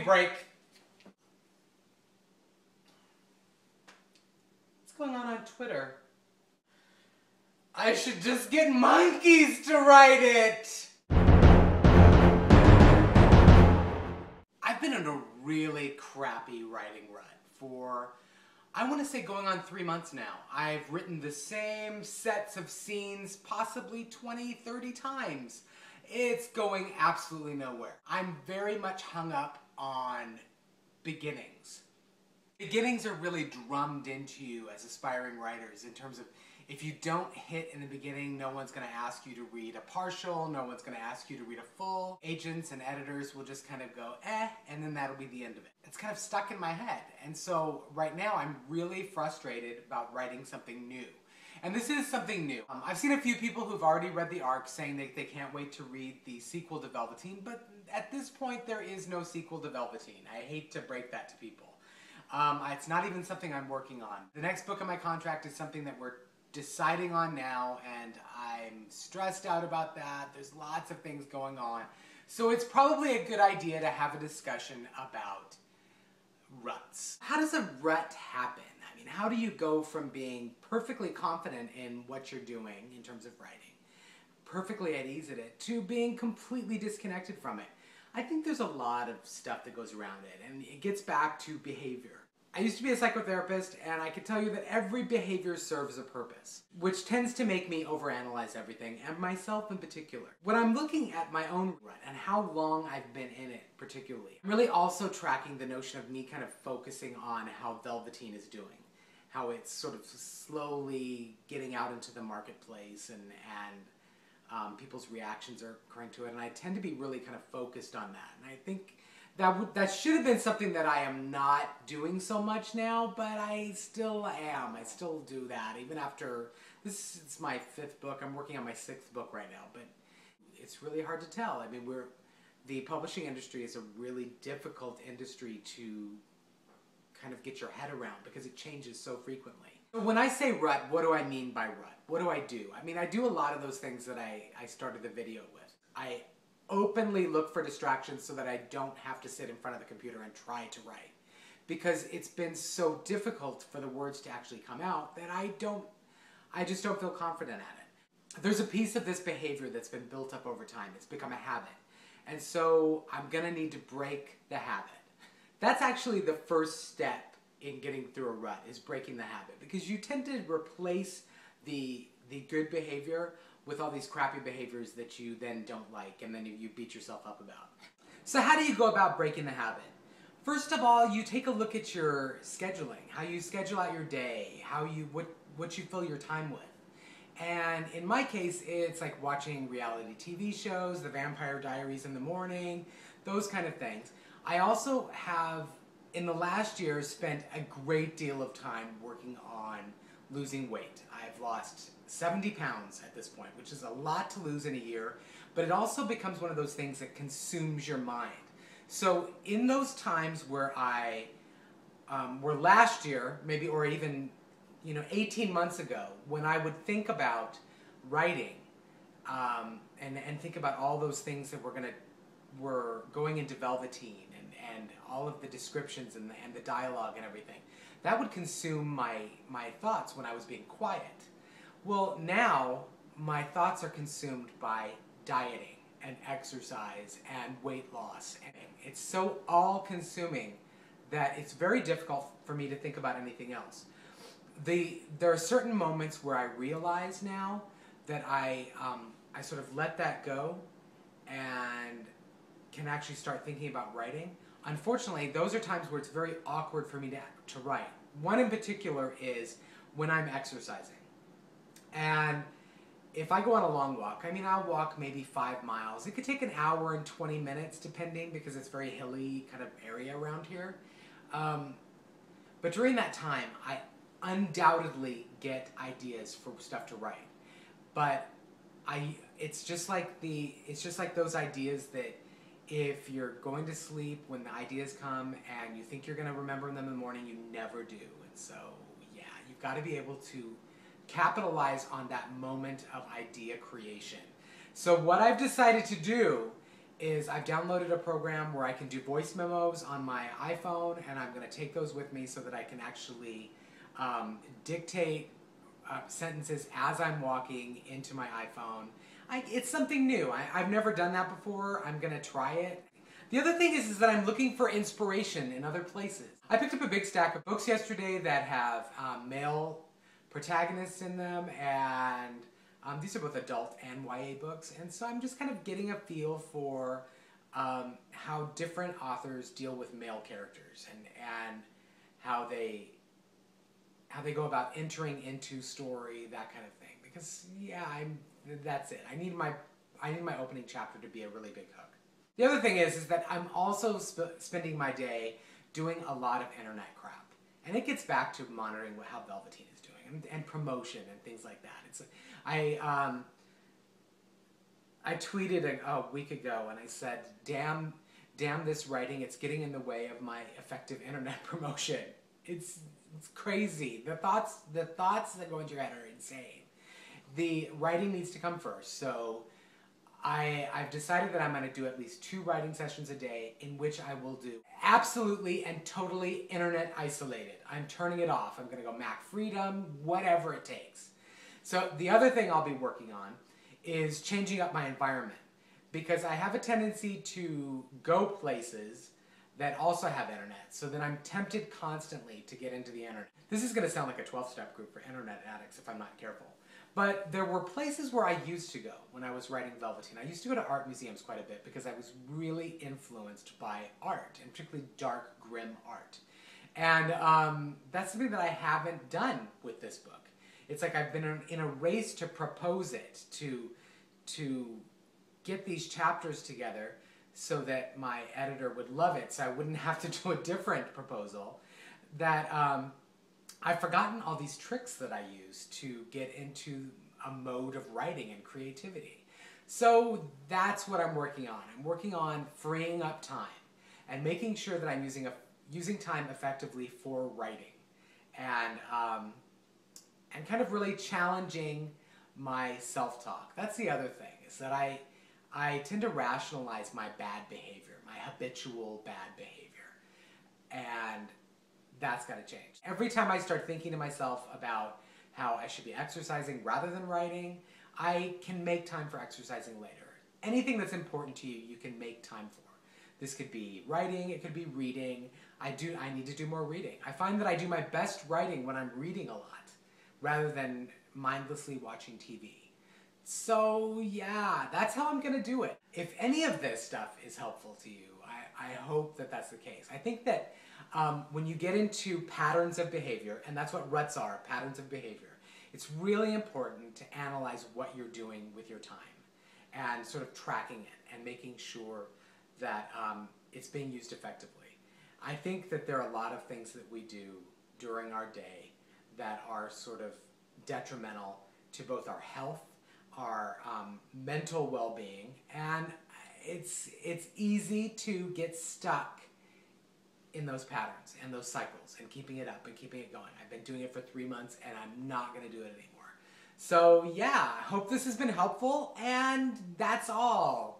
coffee break. What's going on on Twitter? I should just get monkeys to write it. I've been in a really crappy writing rut for, I want to say going on three months now. I've written the same sets of scenes possibly 20, 30 times. It's going absolutely nowhere. I'm very much hung up on beginnings. Beginnings are really drummed into you as aspiring writers in terms of if you don't hit in the beginning, no one's going to ask you to read a partial, no one's going to ask you to read a full. Agents and editors will just kind of go, eh, and then that'll be the end of it. It's kind of stuck in my head. And so right now I'm really frustrated about writing something new. And this is something new. Um, I've seen a few people who've already read the arc saying that they can't wait to read the sequel to Velveteen, but at this point there is no sequel to Velveteen. I hate to break that to people. Um, it's not even something I'm working on. The next book in my contract is something that we're deciding on now, and I'm stressed out about that. There's lots of things going on. So it's probably a good idea to have a discussion about ruts. How does a rut happen? How do you go from being perfectly confident in what you're doing in terms of writing, perfectly at ease at it, to being completely disconnected from it? I think there's a lot of stuff that goes around it, and it gets back to behavior. I used to be a psychotherapist, and I can tell you that every behavior serves a purpose, which tends to make me overanalyze everything, and myself in particular. When I'm looking at my own rut and how long I've been in it, particularly, I'm really also tracking the notion of me kind of focusing on how Velveteen is doing, how it's sort of slowly getting out into the marketplace, and and um, people's reactions are occurring to it, and I tend to be really kind of focused on that, and I think that would that should have been something that I am not doing so much now, but I still am. I still do that even after this is my fifth book. I'm working on my sixth book right now, but it's really hard to tell. I mean, we're the publishing industry is a really difficult industry to kind of get your head around because it changes so frequently. When I say rut, what do I mean by rut? What do I do? I mean, I do a lot of those things that I, I started the video with. I openly look for distractions so that I don't have to sit in front of the computer and try to write. Because it's been so difficult for the words to actually come out that I don't, I just don't feel confident at it. There's a piece of this behavior that's been built up over time. It's become a habit. And so I'm gonna need to break the habit. That's actually the first step in getting through a rut is breaking the habit because you tend to replace the the good behavior with all these crappy behaviors that you then don't like and then you beat yourself up about. So how do you go about breaking the habit? First of all, you take a look at your scheduling, how you schedule out your day, how you what what you fill your time with. And in my case, it's like watching reality TV shows, The Vampire Diaries in the morning, those kind of things. I also have, in the last year, spent a great deal of time working on losing weight. I've lost 70 pounds at this point, which is a lot to lose in a year, but it also becomes one of those things that consumes your mind. So in those times where I, um, were last year, maybe, or even, you know, 18 months ago, when I would think about writing, um, and, and think about all those things that were gonna, were going into Velveteen, and, all of the descriptions and the, and the dialogue and everything, that would consume my, my thoughts when I was being quiet. Well, now my thoughts are consumed by dieting and exercise and weight loss. And it's so all consuming that it's very difficult for me to think about anything else. The, there are certain moments where I realize now that I, um, I sort of let that go and can actually start thinking about writing. Unfortunately, those are times where it's very awkward for me to, to write. One in particular is when I'm exercising. And if I go on a long walk, I mean, I'll walk maybe five miles. It could take an hour and 20 minutes, depending, because it's very hilly kind of area around here. Um, but during that time, I undoubtedly get ideas for stuff to write. But I, it's just like the, it's just like those ideas that if you're going to sleep when the ideas come and you think you're going to remember them in the morning, you never do. And so, yeah, you've got to be able to capitalize on that moment of idea creation. So what I've decided to do is I've downloaded a program where I can do voice memos on my iPhone, and I'm going to take those with me so that I can actually um, dictate uh, sentences as I'm walking into my iPhone. I, it's something new. I, have never done that before. I'm to try it. The other thing is, is that I'm looking for inspiration in other places. I picked up a big stack of books yesterday that have um, male protagonists in them, and um, these are both adult and YA books, and so I'm just kind of getting a feel for um, how different authors deal with male characters and and how they how they go about entering into story, that kind of thing. Because yeah, I'm that's it. I need my I need my opening chapter to be a really big hook. The other thing is is that I'm also sp- spending my day doing a lot of internet crap, and it gets back to monitoring what, how Velveteen is doing and, and promotion and things like that. It's I um, I tweeted a, a week ago and I said, "Damn, damn this writing! It's getting in the way of my effective internet promotion. It's it's crazy. The thoughts the thoughts that go into your head are insane. The writing needs to come first. So." I, I've decided that I'm going to do at least two writing sessions a day in which I will do absolutely and totally internet isolated. I'm turning it off. I'm going to go Mac freedom, whatever it takes. So the other thing I'll be working on is changing up my environment because I have a tendency to go places that also have internet. So then I'm tempted constantly to get into the internet. This is going to sound like a 12 step group for internet addicts if I'm not careful. But there were places where I used to go when I was writing Velveteen. I used to go to art museums quite a bit because I was really influenced by art, and particularly dark, grim art. And um, that's something that I haven't done with this book. It's like I've been in a race to propose it, to to get these chapters together so that my editor would love it, so I wouldn't have to do a different proposal. That um, I've forgotten all these tricks that I use to get into a mode of writing and creativity. So that's what I'm working on. I'm working on freeing up time and making sure that I'm using a, using time effectively for writing. And um, and kind of really challenging my self-talk. That's the other thing is that I I tend to rationalize my bad behavior, my habitual bad behavior. And that's got to change. Every time I start thinking to myself about how I should be exercising rather than writing, I can make time for exercising later. Anything that's important to you, you can make time for. This could be writing, it could be reading. I do I need to do more reading. I find that I do my best writing when I'm reading a lot rather than mindlessly watching TV. So, yeah, that's how I'm going to do it. If any of this stuff is helpful to you, I, I hope that that's the case. I think that um, when you get into patterns of behavior, and that's what ruts are patterns of behavior, it's really important to analyze what you're doing with your time and sort of tracking it and making sure that um, it's being used effectively. I think that there are a lot of things that we do during our day that are sort of detrimental to both our health, our um, mental well-being, and it's it's easy to get stuck in those patterns and those cycles and keeping it up and keeping it going. I've been doing it for three months and I'm not going to do it anymore. So yeah, I hope this has been helpful and that's all.